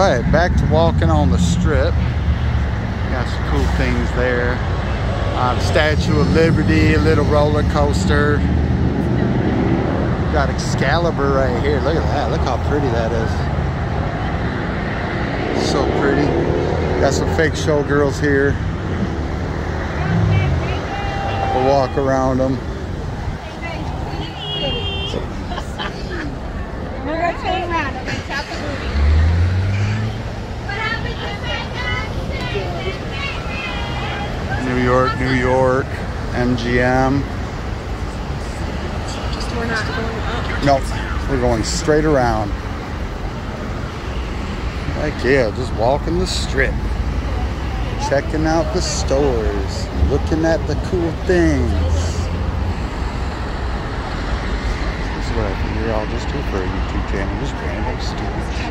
right, back to walking on the strip. Got some cool things there. Uh, Statue of Liberty, a little roller coaster. Got Excalibur right here. Look at that. Look how pretty that is. So pretty. Got some fake showgirls here. We'll walk around them. We're turn around. Okay, tap the movie. New York, New York, MGM. Just we're not going up. Nope, we're going straight around. Like, yeah, just walking the strip. Checking out the stores. Looking at the cool things. This is what I'll just do for a YouTube channel. Just random stupid shit.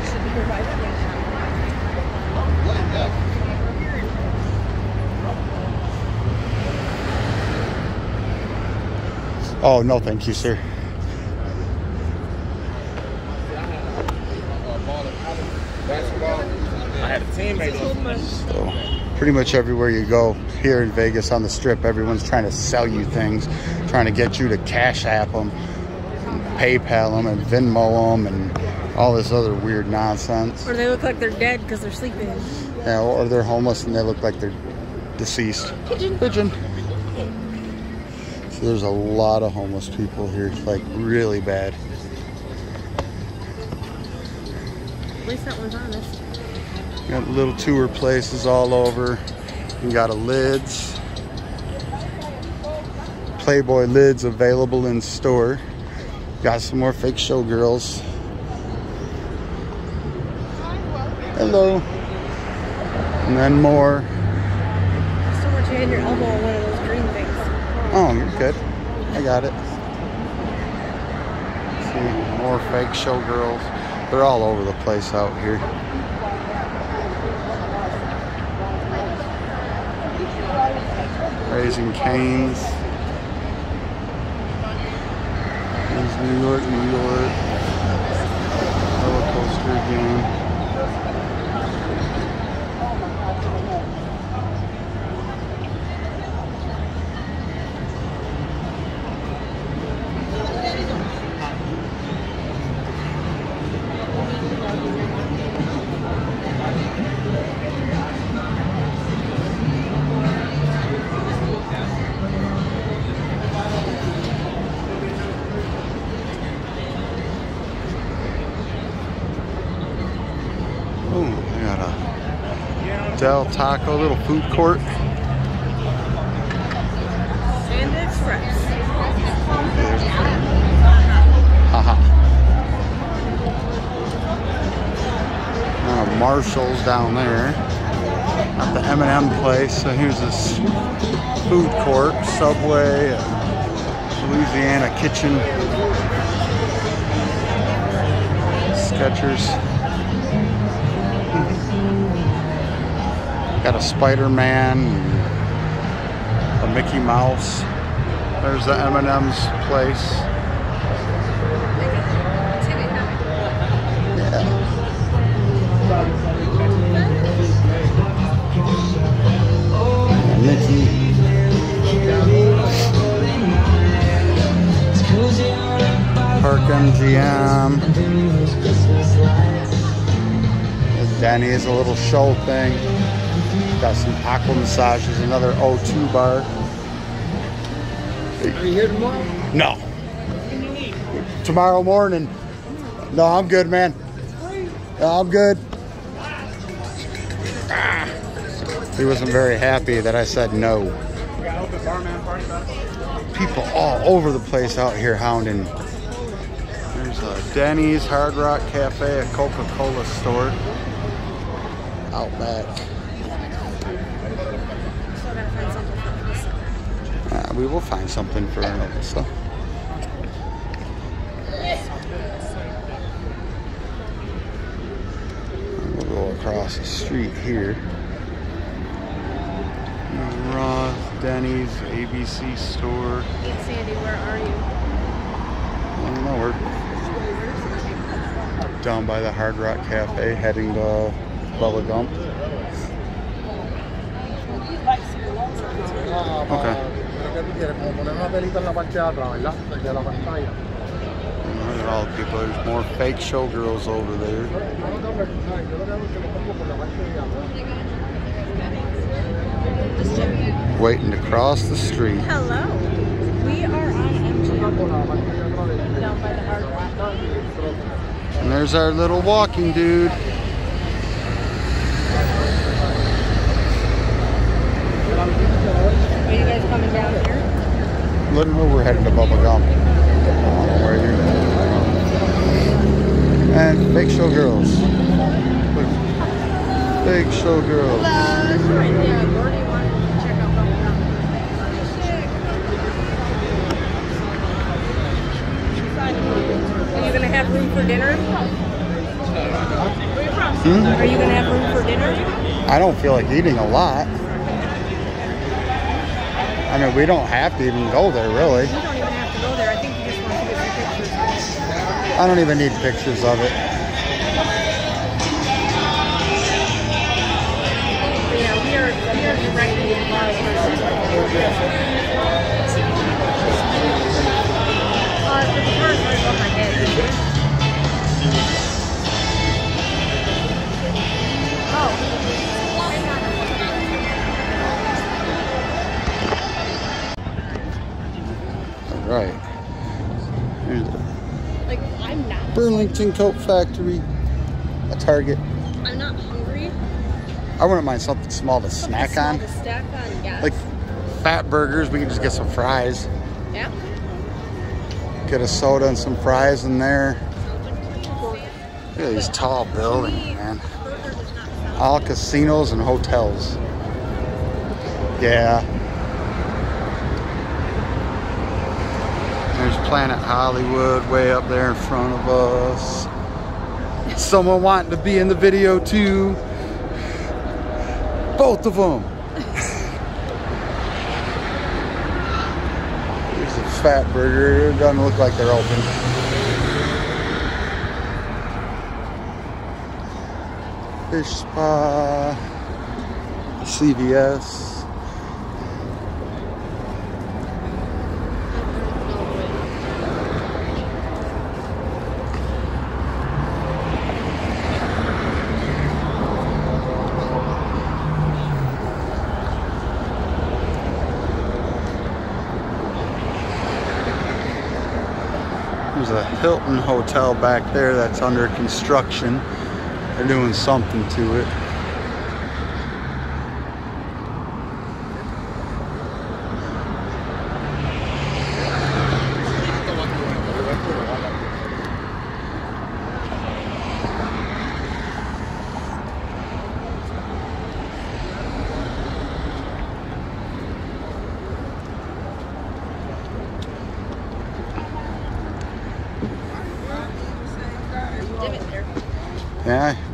Oh, no, thank you, sir. I had a teammate. So, pretty much everywhere you go here in Vegas on the strip, everyone's trying to sell you things, trying to get you to cash app them, PayPal them, and Venmo them, and all this other weird nonsense. Or they look like they're dead because they're sleeping. Yeah, or they're homeless and they look like they're deceased. Pigeon. Pigeon. So there's a lot of homeless people here, like really bad. At least that one's honest. Got little tour places all over. You got a lids. Playboy lids available in store. Got some more fake showgirls. Hello. And then more. Still want you your elbow on one of those. Oh, you're good. I got it. See, more fake showgirls. They're all over the place out here. Raising Cane's. There's New York, New York. Roller coaster again. Del Taco little food court. And Express. Haha. Uh, Marshall's down there. At the M&M place. So here's this food court, Subway, uh, Louisiana Kitchen, Skechers. Got a Spider-Man, a Mickey Mouse. There's the M&M's place. Mickey. Park MGM. Denny's, a little show thing. Got some aqua massages, another O2 bar. Are you here tomorrow? No. Tomorrow morning. No, I'm good, man. I'm good. He wasn't very happy that I said no. People all over the place out here hounding. There's a Denny's, Hard Rock Cafe, a Coca-Cola store. Out back. We will find something for Alyssa. We'll go across the street here. Ross, Denny's, ABC store. Hey Sandy, where are you? I don't know. We're down by the Hard Rock Cafe, heading to Bubba Gump. Okay. Pero quieres, como poner una pelita en la parte de atrás, ¿verdad? De la pantalla. Look at all the people. There's more fake showgirls over there. Yo no tengo que ¿sabes? Yo lo que hago es que lo pongo por la parte de atrás. Waiting to cross the street. Hello. We are on MG Por la parte de atrás de down by the Hard Rock. And there's our little walking dude. Are you guys coming down Look where we're heading to Bubba. Where you And fake showgirls. Look. Fake showgirls. Yeah, Gordie wanted to check out Bubba Are you gonna have room for dinner? Hmm? Are you gonna have room for dinner? I don't feel like eating a lot. I mean, we don't have to even go there, really. You don't even have to go there. I think you just want to get some pictures. I don't even need pictures of it. Yeah, we are we are directly across right. Here's the like I'm not. Burlington Coat Factory. A Target. I'm not hungry. I wouldn't mind something small to snack Small on. to snack on, yeah. Like Fatburgers, we can just get some fries. yeah. Get a soda and some fries in there. Look at these tall buildings, man. All casinos and hotels. Yeah. There's Planet Hollywood way up there in front of us. Someone wanting to be in the video too. Both of them. Here's a Fatburger. Doesn't look like they're open. Fish spa. CVS. There's a Hilton hotel back there that's under construction. They're doing something to it.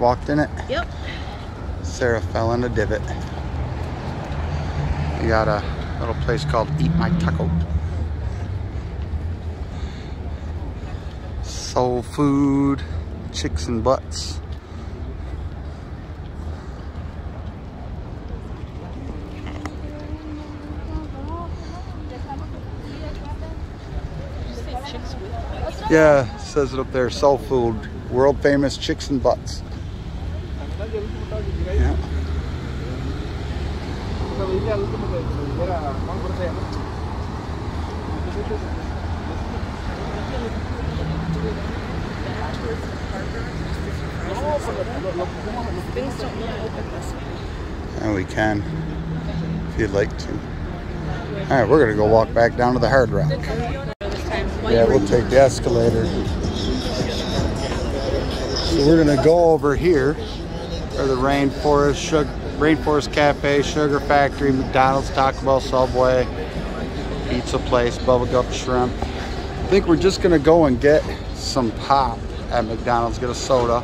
Walked in it. Yep. Sarah fell in a divot. We got a little place called Eat My Taco. Soul food, chicks and butts. Yeah, says it up there, soul food, world famous chicks and butts. Things don't open we can, if you'd like to. All right, we're gonna go walk back down to the Hard Rock. Yeah, we'll take the escalator. So we're gonna go over here, where the Rainforest, Sugar, Rainforest Cafe, Sugar Factory, McDonald's, Taco Bell, Subway, Pizza Place, Bubba Gump Shrimp. I think we're just gonna go and get some pop at McDonald's, get a soda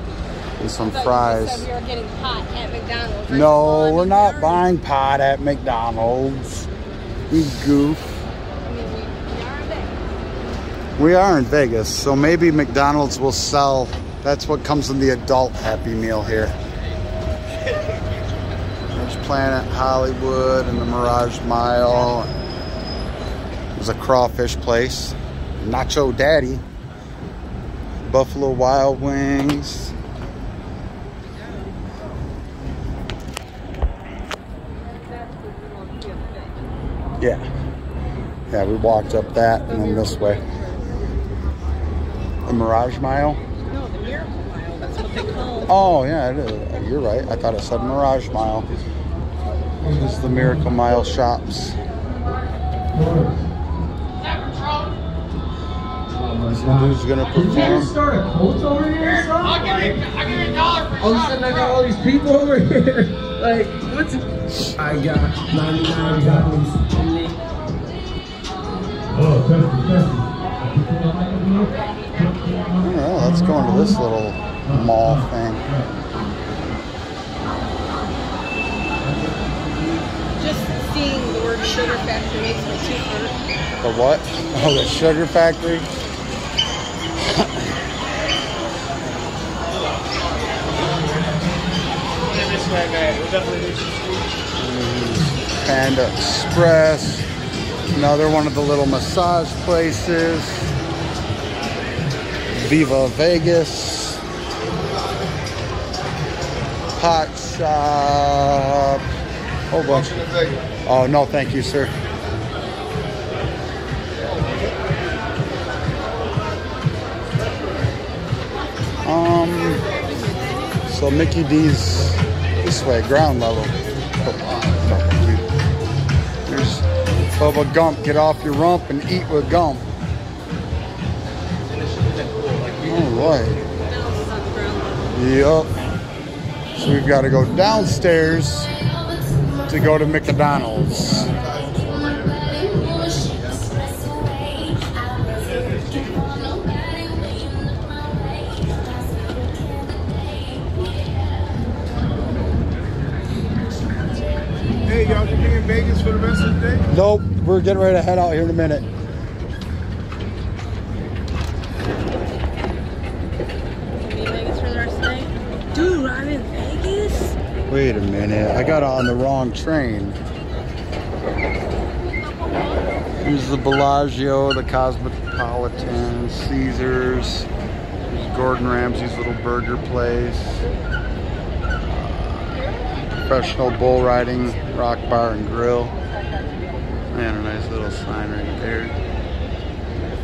and some fries. We were getting hot at McDonald's. No, we're not buying pot at McDonald's. You goof. We, we are in Vegas. We are in Vegas, so maybe McDonald's will sell That's what comes in the adult Happy Meal here. Planet Hollywood and the Mirage Mile. There's a crawfish place. Nacho Daddy. Buffalo Wild Wings. Yeah. Yeah, we walked up that and then this way. The Mirage Mile? No, the Miracle Mile. That's what they call. Oh, yeah, it is. You're right. I thought it said Mirage Mile. This is the Miracle Mile shops. So who's gonna Did you perform? just start a cult over here or? I'll give you, I'll give you a dollar for All of a sudden I got all these people over here. like, what's I got 99 copies. Oh, Oh, let's go into this little mall thing. Just seeing the word sugar factory makes me too hurt. The what? Oh, the sugar factory. Panda Express. Another one of the little massage places. Viva Vegas. Hot shop. Whole bunch. Oh, no, thank you, sir. Um, so Mickey D's this way, ground level. There's Bubba Gump. Get off your rump and eat with Gump. All right. Yep. So we've got to go downstairs to go to McDonald's. Hey, y'all gonna in Vegas for the rest of the day? Nope, we're getting ready to head out here in a minute. Be in Vegas for the rest of the day? Dude, I'm in Vegas? Wait a minute, I got on the wrong train. Here's the Bellagio, the Cosmopolitan, Caesars. There's Gordon Ramsay's little burger place. Professional bull riding, rock bar and grill. Man, a nice little sign right there.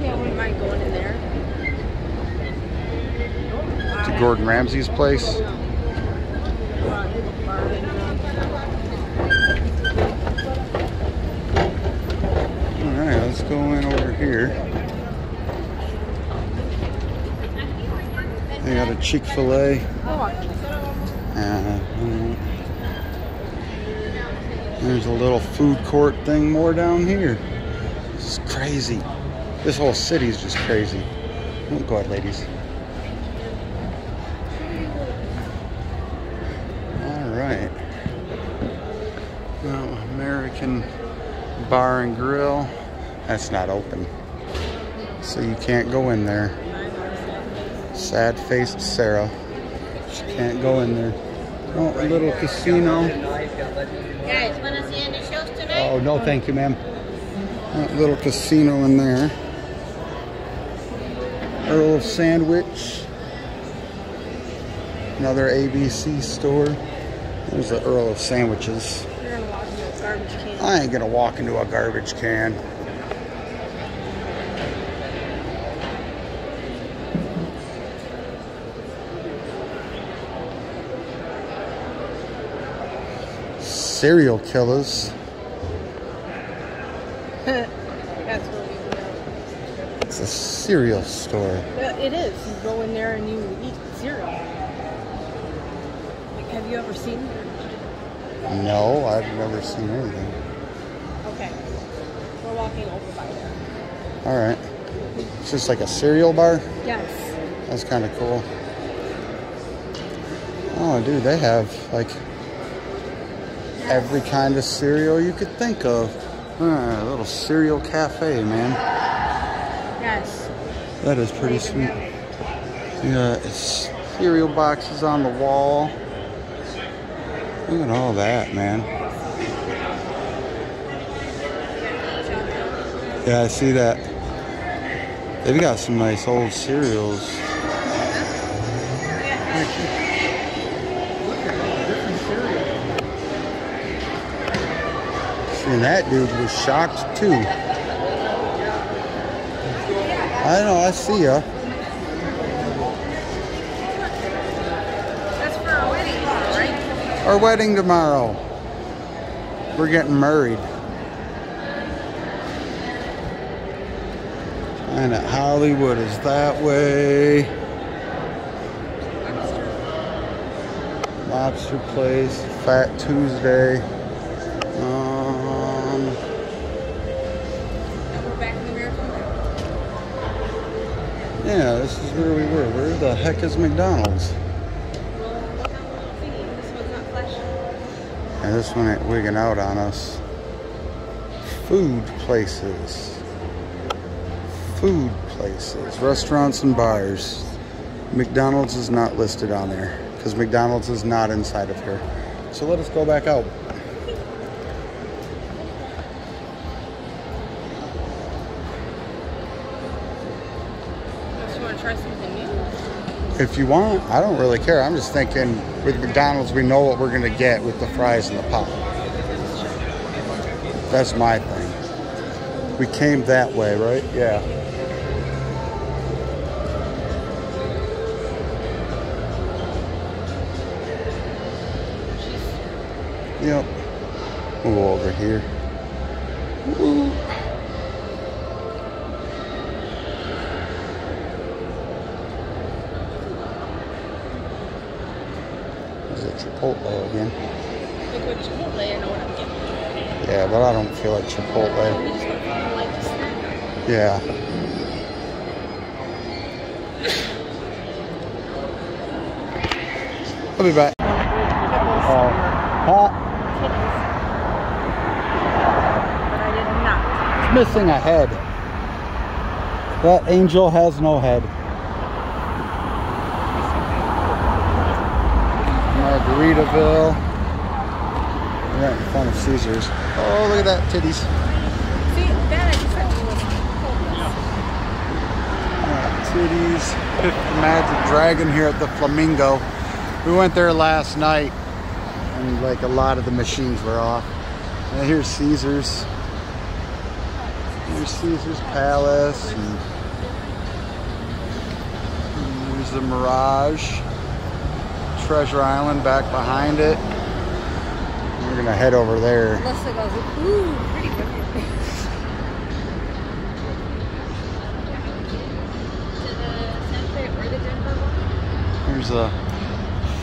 Yeah, wouldn't mind going in there. To Gordon Ramsay's place. Alright, let's go in over here. They got a Chick-fil-A. Uh, there's a little food court thing more down here. This is crazy. This whole city is just crazy. Oh, go ahead, ladies. All right. Now, American Bar and Grill. That's not open. So you can't go in there. Sad faced Sarah. She can't go in there. Oh, a little casino. Guys, want to see any shows tonight? Oh, no, thank you, ma'am. Little casino in there. Earl of Sandwich. Another ABC store. There's the Earl of Sandwiches. You're gonna walk into a garbage can. I ain't gonna walk into a garbage can. Serial killers. That's where we go. It's a cereal store. Yeah, it is. You go in there and you eat cereal. Like, have you ever seen? No, I've never seen anything. Over by there. All right. It's just like a cereal bar. Yes. That's kind of cool. Oh, dude, they have like every kind of cereal you could think of. Ah, a little cereal cafe, man. Yes. That is pretty sweet. Yeah, it's cereal boxes on the wall. Look at all that, man. Yeah, I see that. They've got some nice old cereals. And that dude was shocked too. I know, I see ya. That's for our wedding, right? Our wedding tomorrow. We're getting married. And at Hollywood is that way. Lobster place, Fat Tuesday. Um, yeah, this is where we were. Where the heck is McDonald's? And this one ain't wigging out on us. Food places. Food places. Restaurants and bars. McDonald's is not listed on there because McDonald's is not inside of here. So let us go back out. You want to try something new. If you want, I don't really care. I'm just thinking with McDonald's, we know what we're going to get with the fries and the pop. That's my thing. We came that way, right? Yeah. Missing a head. That angel has no head. Margaritaville. Right in front of Caesar's. Oh, look at that titties. See, that I just had to. Uh, titties. Fifth Magic Dragon here at the Flamingo. We went there last night and like a lot of the machines were off. And here's Caesar's. Caesar's Palace. And here's the Mirage. Treasure Island back behind it. We're gonna head over there. Goes, ooh, pretty brilliant. To the Santa Fe or the Denver one? Here's a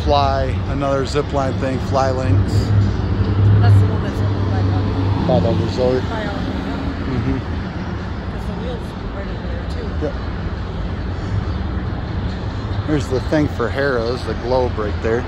fly, another zip line thing, fly links That's the one that's over by the resort. by all the, hmm because the wheels are right over there too. Yep. Here's the thing for Harrah's, the globe right there.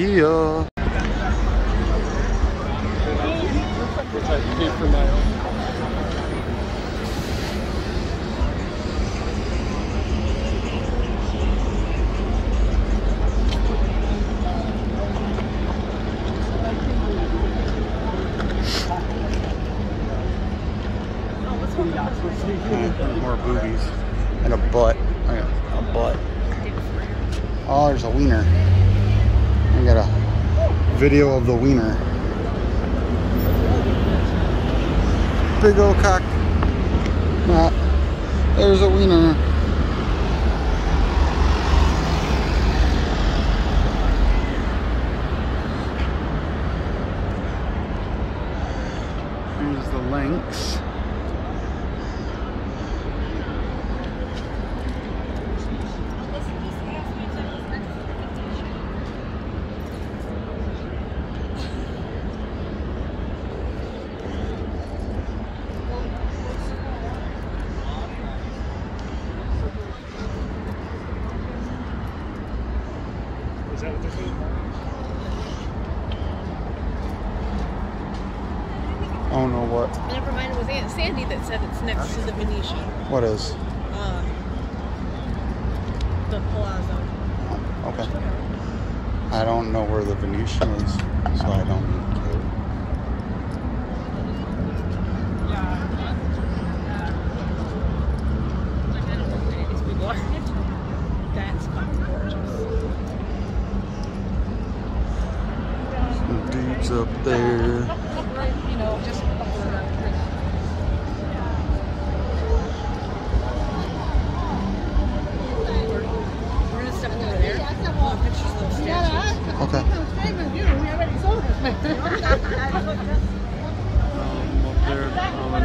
Yeah. Which I paid for my own. Oh, what's one of More boobies. And a butt. I got a butt. Oh, there's a wiener. I got a video of the wiener. Big old cock. Ah, there's a wiener. Here's the links. I don't know what. Never mind, it was Aunt Sandy that said to the Venetian. What is? Uh, the Palazzo. Okay. I don't know where the Venetian is,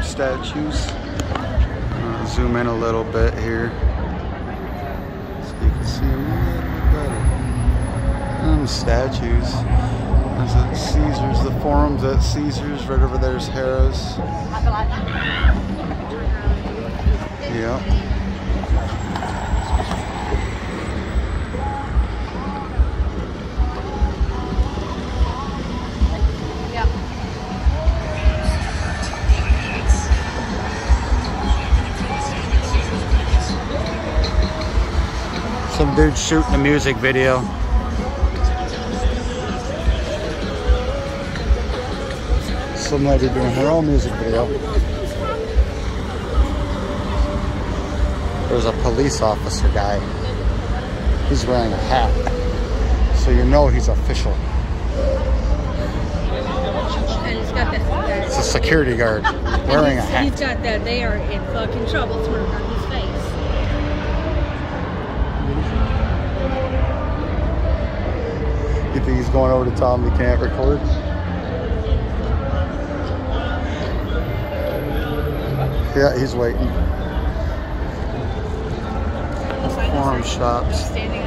statues. Uh, zoom in a little bit here. So you can see them a little better. Them statues. There's at Caesars, the forums at Caesars. Right over there's Harrah's. Yep. Dude shooting a music video. Some lady doing her own music video. There's a police officer guy. He's wearing a hat. So you know he's official. And he's got that. It's a security guard wearing a hat. he's got that. They are in fucking trouble Think he's going over to tell him he can't record? Yeah, he's waiting. Forum shops. Standing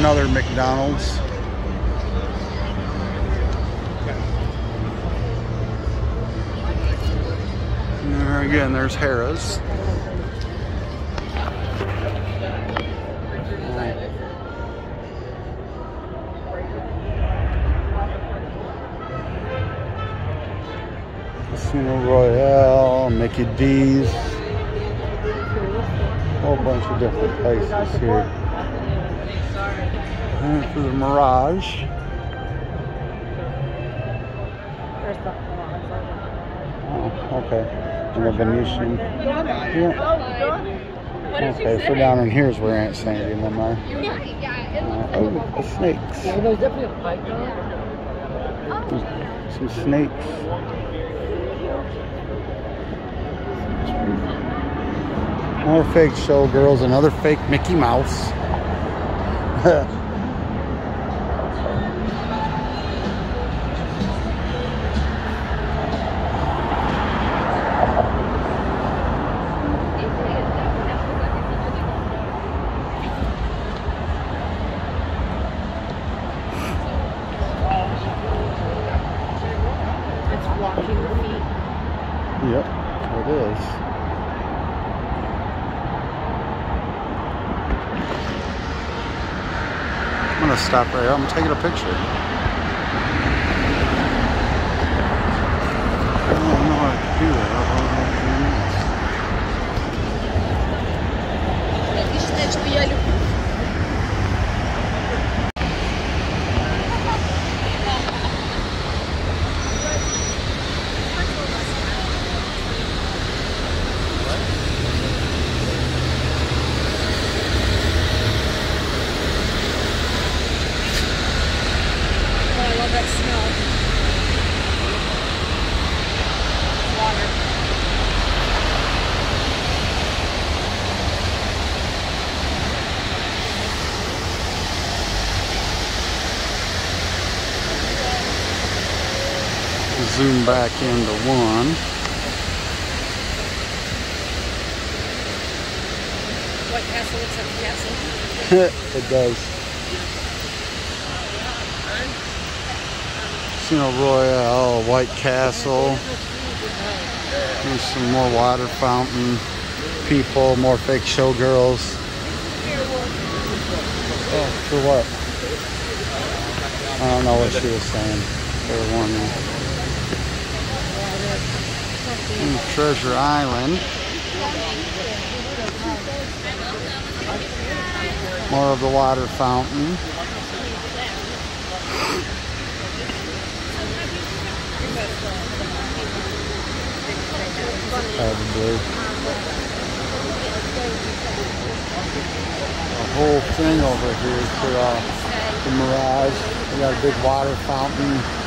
another McDonald's. There again, there's Harrah's. Casino Royale, Mickey D's a whole bunch of different places here. And for the Mirage. Oh, okay. And the Venetian. Yeah. Okay, so down in here is where Aunt Sandy and them are. Uh, oh, the snakes. Some snakes. More fake showgirls, another fake Mickey Mouse. It's walking feet. Yep, it is. I'm gonna I'm taking a picture. Back into one. White Castle looks like a castle. it does. Casino Royale, White Castle. There's some more water fountain people, more fake showgirls. Oh, for what? I don't know what she was saying. Were warning. Mm, Treasure Island. More of the water fountain. Probably. The whole thing over here for uh, the Mirage. We got a big water fountain.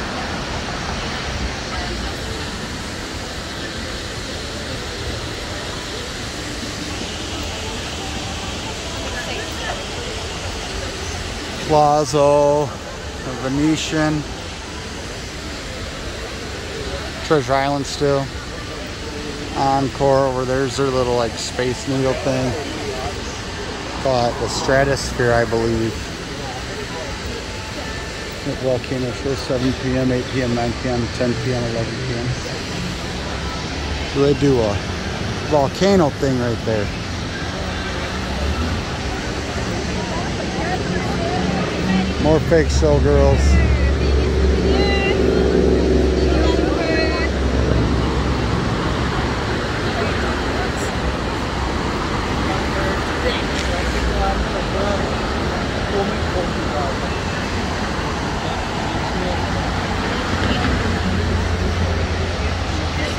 Plaza, a Venetian, Treasure Island still. Encore over there's their little like space needle thing. It the Stratosphere, I believe. At Volcano Show 7 p.m., 8 p.m., 9 p.m., 10 p.m., 11 p.m. So they do a volcano thing right there. More fake showgirls.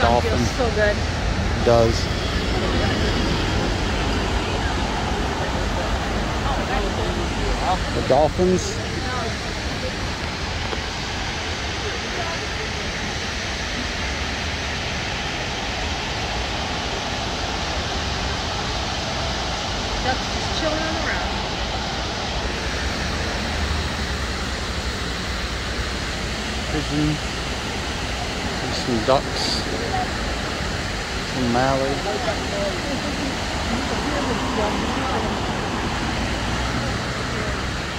Dolphin Feels so good. does. The dolphins. Ducks just chilling on the ground. pigeon, and some ducks, mallard.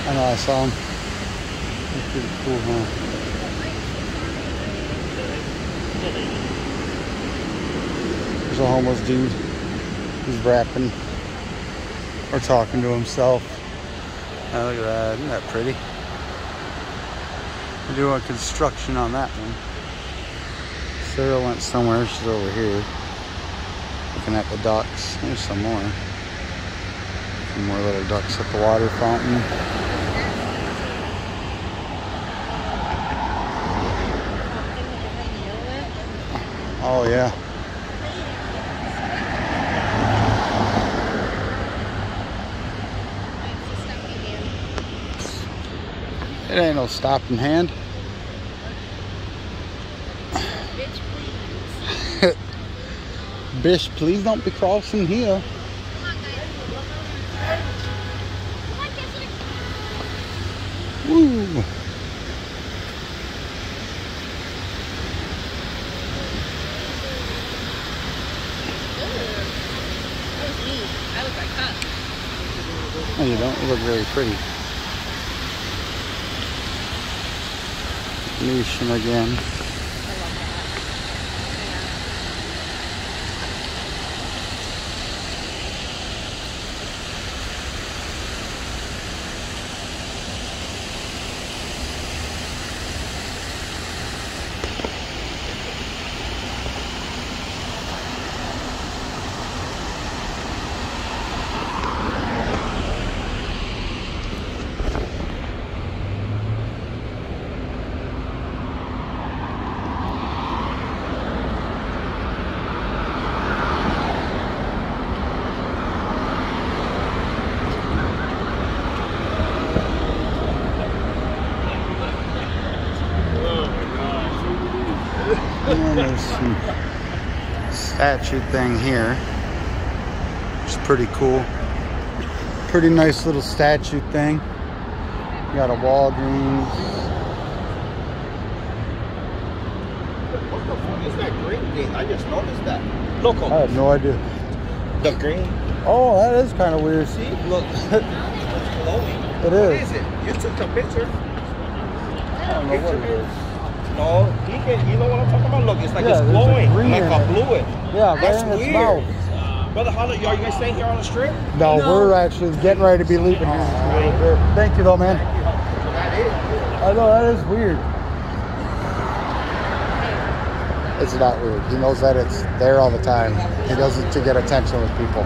I know I saw him. Pretty cool, huh? There's a homeless dude. He's rapping or talking to himself. Oh, look at that. Isn't that pretty? We're doing construction on that one. Sarah went somewhere. She's over here. At the ducks. There's some more. Some more little ducks at the water fountain. Oh yeah. It ain't no stopping hand. Bish, please don't be crossing here. Woo! No, you don't. Look very pretty. Venetian again. And then there's some statue thing here. It's pretty cool. Pretty nice little statue thing. You got a Walgreens. What the fuck is that green thing? I just noticed that. Local. I have no idea. the green. Oh, that is kind of weird. See, look, it's glowing. It What is. is it? You took the picture. I don't know what it is. No, he can. You know what I'm talking about? Look, it's like Yeah, it's a glowing, like a fluid. Yeah, right That's in its weird. mouth. Brother, how, are you guys staying here on the strip? No, No. we're actually getting ready to be leaving here. in a little bit. Thank you, though, man. That is. I know that is weird. It's not weird. He knows that it's there all the time. He does it to get attention with people.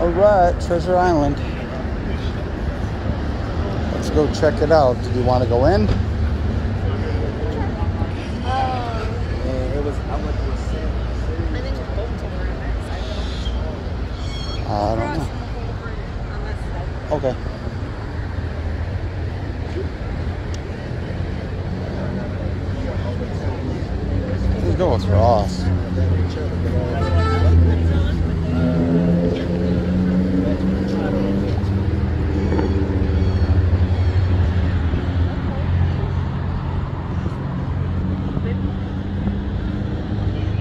All right, Treasure Island. Let's go check it out. Do you want to go in? it was. I went to a city. I think the boats over on that side. I don't know. Okay. Let's go across.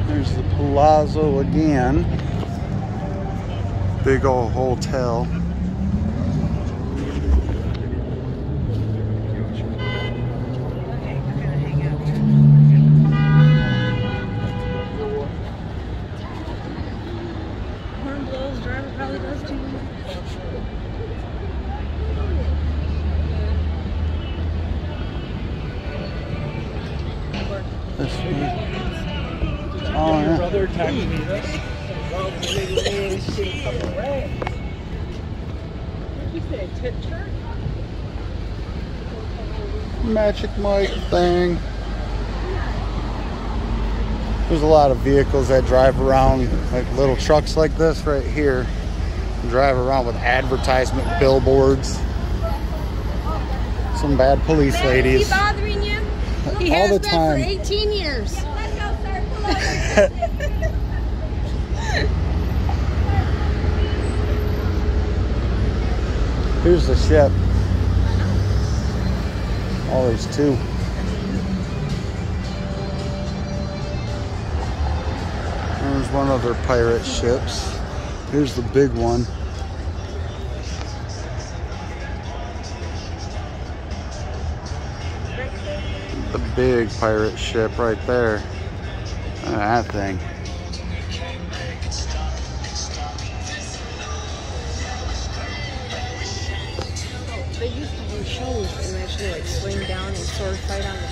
There's the Palazzo again. Big old hotel. Magic thing. There's a lot of vehicles that drive around, like little trucks like this right here. Drive around with advertisement billboards. Some bad police ladies. Is he bothering you? He All has the been time. for 18 years. Here's the ship. There's two. There's one of their pirate ships. Here's the big one. The big pirate ship right there. That thing.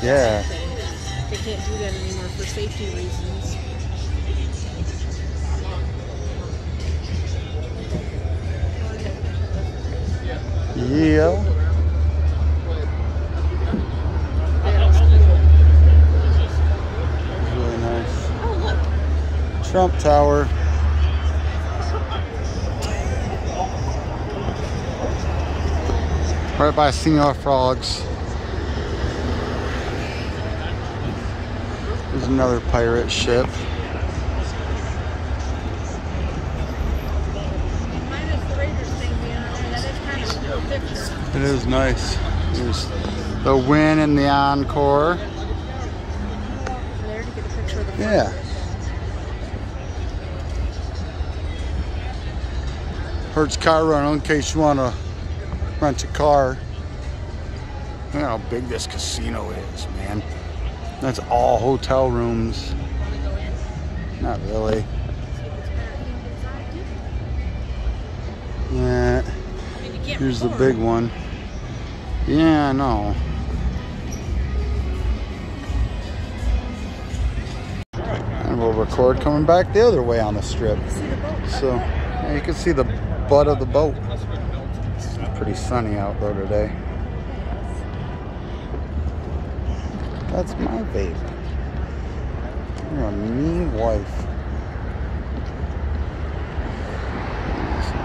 Yeah. They can't do that anymore for safety reasons. Yeah. Really nice. Oh look, Trump Tower. Right by Senor Frogs. There's another pirate ship. It is nice. There's the Wynn and the encore. Yeah. Hertz car rental in case you want to rent a car. Look how big this casino is, man. That's all hotel rooms. Not really. Yeah. Here's the big one. Yeah, I know. And we'll record coming back the other way on the strip. So yeah, you can see the butt of the boat. It's pretty sunny out though today. That's my baby. You're a mean wife.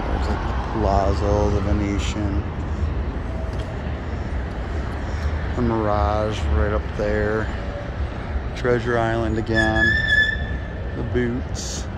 There's like the Palazzo, the Venetian. The Mirage right up there. Treasure Island again. The boots.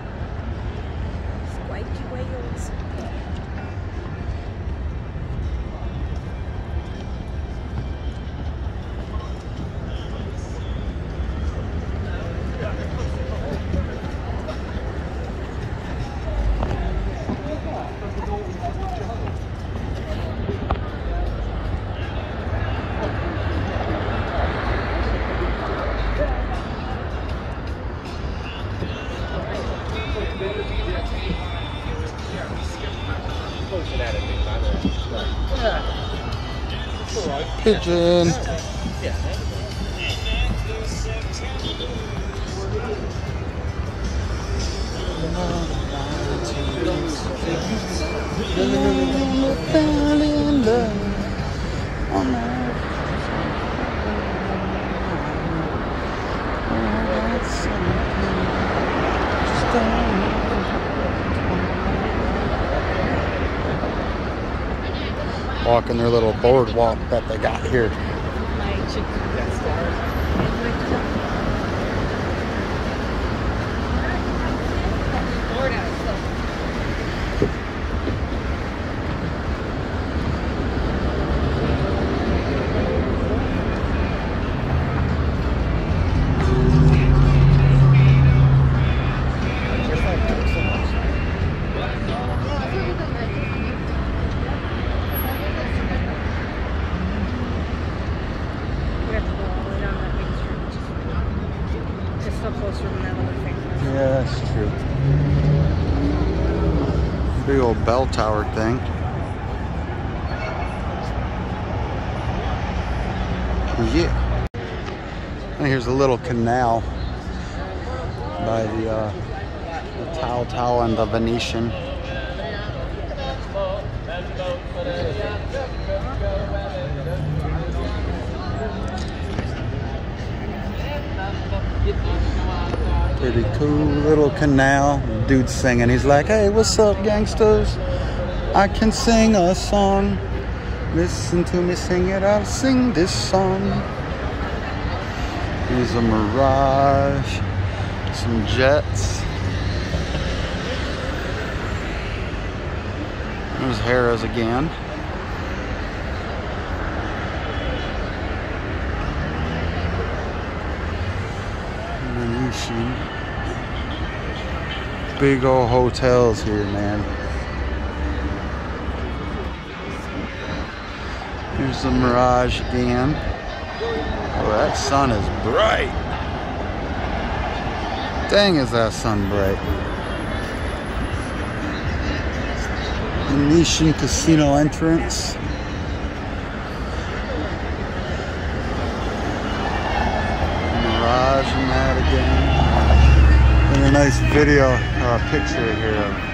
Pigeon. Walking their little boardwalk that they got here. We have to go all the way down that main street. Just so closer than that other thing. Yeah, that's true. Big old bell tower thing. Yeah. And here's a little canal by the, uh, the Tao Tao Pretty cool little canal. Dude singing. He's like, hey, what's up, gangsters? I can sing a song. Listen to me sing it. I'll sing this song. Here's a mirage. Some jets. There's Harrah's again. Venetian. Big old hotels here, man. Here's the Mirage again. Oh, that sun is bright. Dang, is that sun bright. Venetian Casino entrance. Mirage and that again. And a nice video uh, picture here